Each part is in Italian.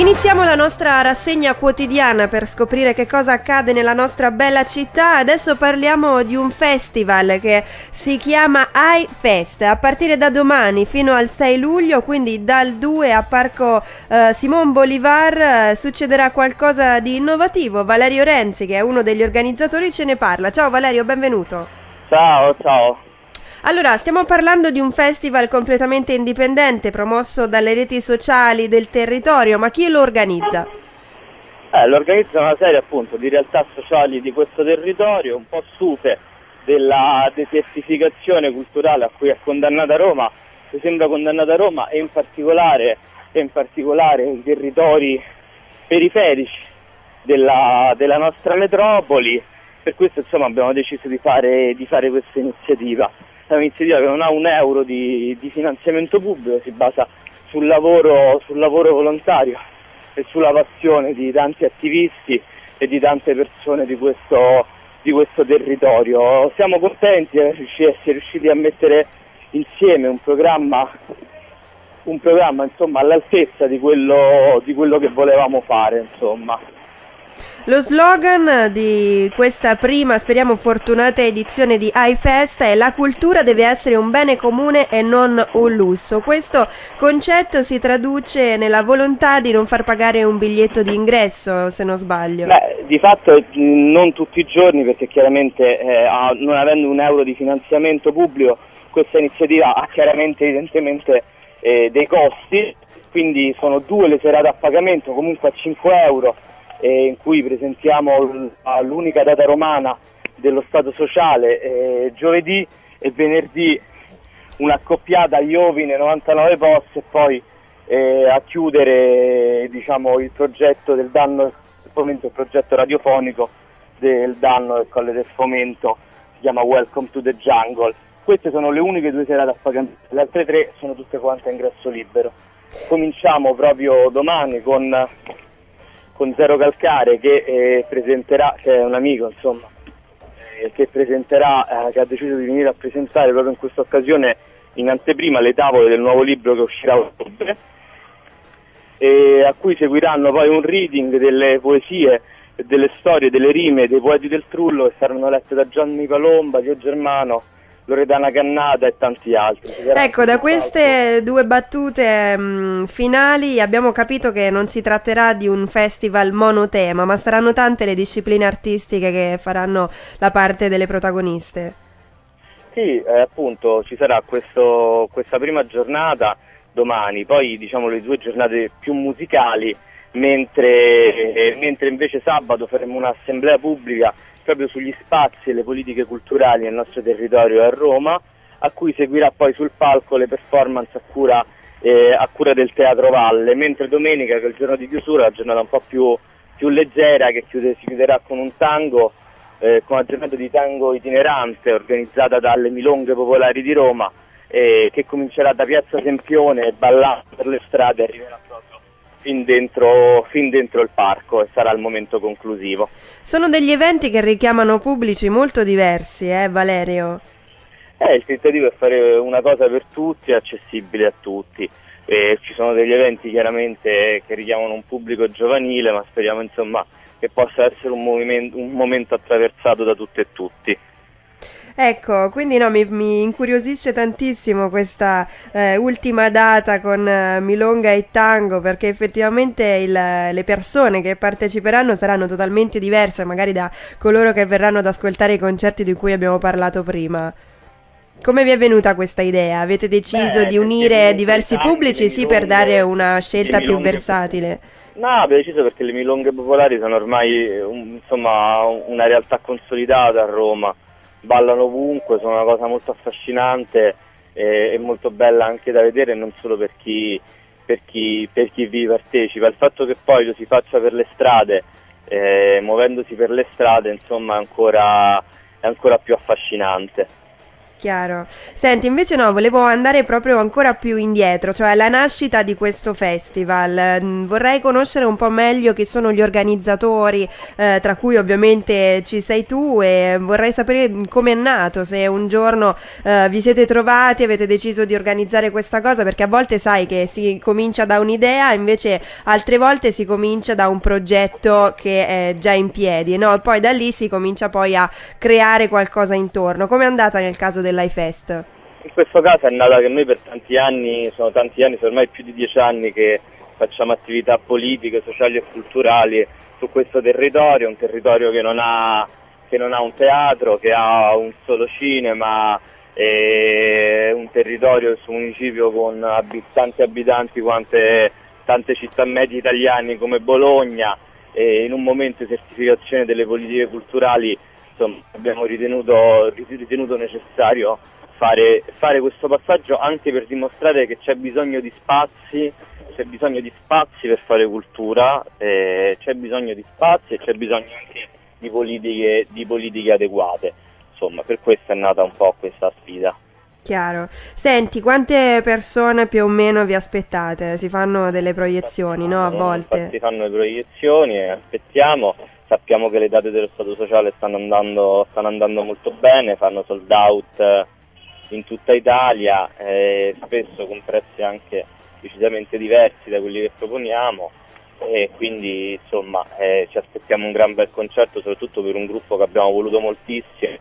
Iniziamo la nostra rassegna quotidiana per scoprire che cosa accade nella nostra bella città. Adesso parliamo di un festival che si chiama iFest. A partire da domani fino al 6 luglio, quindi dal 2 a Parco eh, Simon Bolivar, eh, succederà qualcosa di innovativo. Valerio Renzi, che è uno degli organizzatori, ce ne parla. Ciao Valerio, benvenuto. Ciao, ciao. Allora, stiamo parlando di un festival completamente indipendente, promosso dalle reti sociali del territorio, ma chi lo organizza? Eh, lo organizza una serie appunto di realtà sociali di questo territorio, un po' stufe della desertificazione culturale a cui è condannata Roma, mi sembra condannata Roma e in particolare, e in particolare i territori periferici della, della, nostra metropoli, per questo insomma abbiamo deciso di fare, di fare questa iniziativa è un'iniziativa che non ha un euro di, di finanziamento pubblico, si basa sul lavoro, sul lavoro volontario e sulla passione di tanti attivisti e di tante persone di questo, di questo territorio. Siamo contenti di essere riusciti a mettere insieme un programma, un programma insomma, all'altezza di quello, di quello, che volevamo fare. Insomma. Lo slogan di questa prima, speriamo fortunata edizione di iFest è La cultura deve essere un bene comune e non un lusso. Questo concetto si traduce nella volontà di non far pagare un biglietto di ingresso, se non sbaglio. Beh, di fatto non tutti i giorni, perché chiaramente eh, non avendo un euro di finanziamento pubblico, questa iniziativa ha chiaramente evidentemente eh, dei costi, quindi sono due le serate a pagamento, comunque a 5 euro eh, in cui presentiamo l'unica data romana dello Stato sociale, eh, giovedì e venerdì un'accoppiata Iovine 99 posti e poi eh, a chiudere diciamo, il progetto del danno, il progetto radiofonico del danno del Colle del Fomento, si chiama Welcome to the Jungle. Queste sono le uniche due serate a pagamento, le altre tre sono tutte quante a ingresso libero. Cominciamo proprio domani con con Zero Calcare che eh, presenterà, che è un amico insomma, eh, che presenterà, eh, che ha deciso di venire a presentare proprio in questa occasione in anteprima le tavole del nuovo libro che uscirà a ottobre, a cui seguiranno poi un reading delle poesie, delle storie, delle rime dei poeti del Trullo che saranno lette da Gianni Palomba, Dio Germano, Loredana Cannata e tanti altri. Ecco, da queste due battute mh, mm, finali abbiamo capito che non si tratterà di un festival monotema, ma saranno tante le discipline artistiche che faranno la parte delle protagoniste. Sì, eh, appunto ci sarà questo, questa prima giornata domani, poi diciamo le due giornate più musicali, mentre, eh, mentre invece sabato faremo un'assemblea pubblica proprio sugli spazi e le politiche culturali nel nostro territorio a Roma, a cui seguirà poi sul palco le performance a cura, eh, a cura del Teatro Valle, mentre domenica, che è il giorno di chiusura, la giornata un po' più, più leggera, che chiude, si chiuderà con un tango, eh, con giornata di tango itinerante organizzata dalle Milonghe Popolari di Roma, eh, che comincerà da Piazza Sempione e ballando per le strade arriverà proprio fin dentro, fin dentro, il parco e sarà il momento conclusivo. Sono degli eventi che richiamano pubblici molto diversi, eh Valerio? Eh, il tentativo è fare una cosa per tutti, accessibile a tutti. E ci sono degli eventi chiaramente che richiamano un pubblico giovanile, ma speriamo insomma che possa essere un, un momento attraversato da tutte e tutti. Ecco, quindi no, mi, mi incuriosisce tantissimo questa eh, ultima data con eh, Milonga e Tango perché effettivamente il, le persone che parteciperanno saranno totalmente diverse magari da coloro che verranno ad ascoltare i concerti di cui abbiamo parlato prima. Come vi è venuta questa idea? Avete deciso Beh, di unire diversi pubblici sì per dare una scelta più versatile? No, abbiamo deciso perché le milonghe popolari sono ormai un, insomma, una realtà consolidata a Roma ballano ovunque, sono una cosa molto affascinante e, e molto bella anche da vedere non solo per chi, per, chi, per chi, vi partecipa. Il fatto che poi lo si faccia per le strade, eh, muovendosi per le strade, insomma, ancora, è ancora più affascinante. Chiaro. Senti, invece no, volevo andare proprio ancora più indietro, cioè la nascita di questo festival. Mm, vorrei conoscere un po' meglio chi sono gli organizzatori, eh, tra cui ovviamente ci sei tu e vorrei sapere come è nato, se un giorno eh, vi siete trovati, avete deciso di organizzare questa cosa, perché a volte sai che si comincia da un'idea, invece altre volte si comincia da un progetto che è già in piedi, no? Poi da lì si comincia poi a creare qualcosa intorno. Come è andata nel caso del dell'iFest? In questo caso è nata che noi per tanti anni, sono tanti anni, sono ormai più di dieci anni che facciamo attività politiche, sociali e culturali su questo territorio, un territorio che non ha, che non ha un teatro, che ha un solo cinema, un territorio, questo municipio con tanti abitanti quante tante città medie italiane come Bologna e in un momento di certificazione delle politiche culturali insomma, abbiamo ritenuto, ritenuto necessario fare, fare, questo passaggio anche per dimostrare che c'è bisogno di spazi, c'è bisogno di spazi per fare cultura, eh, c'è bisogno di spazi e c'è bisogno anche di politiche, di politiche adeguate. Insomma, per questo è nata un po' questa sfida. Chiaro. Senti, quante persone più o meno vi aspettate? Si fanno delle proiezioni, no? A volte. Si fanno le proiezioni aspettiamo sappiamo che le date dello Stato sociale stanno andando, stanno andando molto bene, fanno sold out eh, in tutta Italia, eh, spesso con prezzi anche decisamente diversi da quelli che proponiamo e quindi insomma eh, ci aspettiamo un gran bel concerto soprattutto per un gruppo che abbiamo voluto moltissimo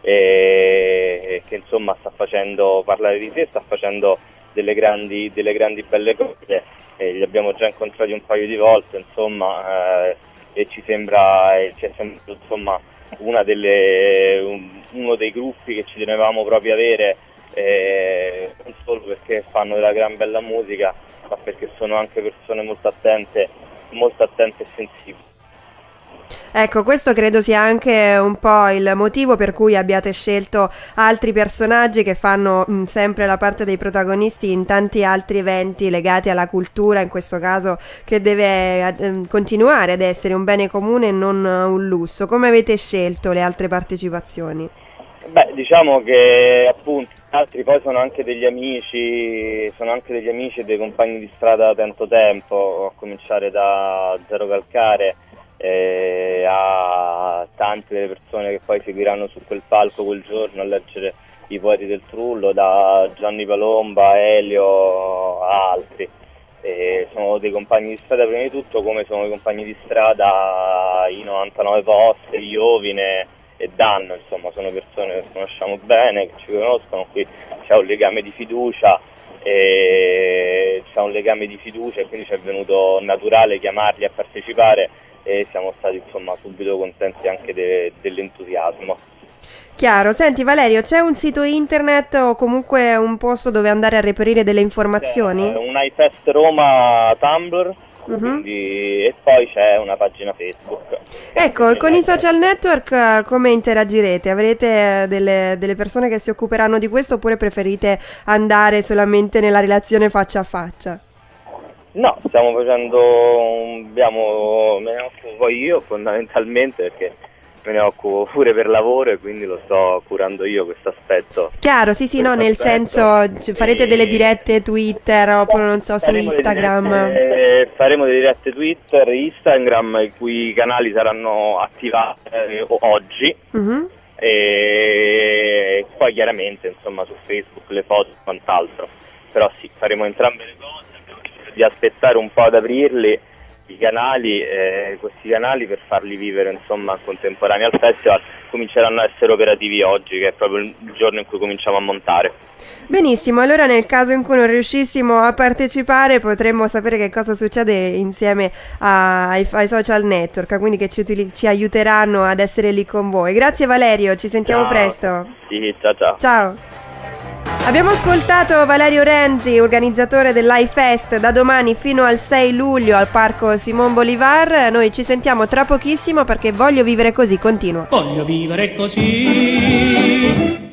e che insomma sta facendo parlare di sé, sta facendo delle grandi, delle grandi belle cose e li abbiamo già incontrati un paio di volte insomma eh, e ci sembra, ci è sembrato insomma, delle, un, uno dei gruppi che ci tenevamo proprio avere eh, non solo perché fanno della gran bella musica ma perché sono anche persone molto attente, molto attente e sensibili. Ecco, questo credo sia anche un po' il motivo per cui abbiate scelto altri personaggi che fanno mh, mm, sempre la parte dei protagonisti in tanti altri eventi legati alla cultura, in questo caso che deve eh, continuare ad essere un bene comune e non un lusso. Come avete scelto le altre partecipazioni? Beh, diciamo che appunto altri poi sono anche degli amici, sono anche degli amici e dei compagni di strada da tanto tempo, a cominciare da Zero Calcare eh, a tante delle persone che poi seguiranno su quel palco quel giorno a leggere i poeti del Trullo, da Gianni Palomba, Elio a altri. E sono dei compagni di strada prima di tutto, come sono i compagni di strada i 99 posti, Iovine e Dan, insomma sono persone che conosciamo bene, che ci conoscono, qui c'è un legame di fiducia e c'è un legame di fiducia e quindi ci è venuto naturale chiamarli a partecipare e siamo stati insomma, subito contenti anche de- dell'entusiasmo. Chiaro, senti Valerio, c'è un sito internet o comunque un posto dove andare a reperire delle informazioni? C'è un iFest Roma Tumblr Uh-huh. Quindi, e poi c'è una pagina Facebook. Ecco, e con i social network eh, come interagirete? Avrete delle, delle, persone che si occuperanno di questo oppure preferite andare solamente nella relazione faccia a faccia? No, stiamo facendo, abbiamo, me ne occupo io fondamentalmente perché me ne occupo pure per lavoro e quindi lo sto curando io questo aspetto. Chiaro, sì sì, no, nel senso farete delle dirette Twitter oppure non so su Instagram. Dirette, faremo delle dirette Twitter, Instagram i cui canali saranno attivati eh, oggi. Uh-huh. E poi chiaramente insomma su Facebook le foto e quant'altro. Però sì, faremo entrambe le cose di aspettare un po' ad aprirli i canali, eh, questi canali per farli vivere insomma contemporanei al festival cominceranno a essere operativi oggi che è proprio il giorno in cui cominciamo a montare. Benissimo, allora nel caso in cui non riuscissimo a partecipare potremmo sapere che cosa succede insieme a, ai, ai, social network, quindi che ci, ci, aiuteranno ad essere lì con voi. Grazie Valerio, ci sentiamo ciao. presto. Sì, ciao ciao. Ciao. Abbiamo ascoltato Valerio Renzi, organizzatore dell'iFest, da domani fino al 6 luglio al Parco Simon Bolivar. Noi ci sentiamo tra pochissimo perché Voglio vivere così continua. Voglio vivere così.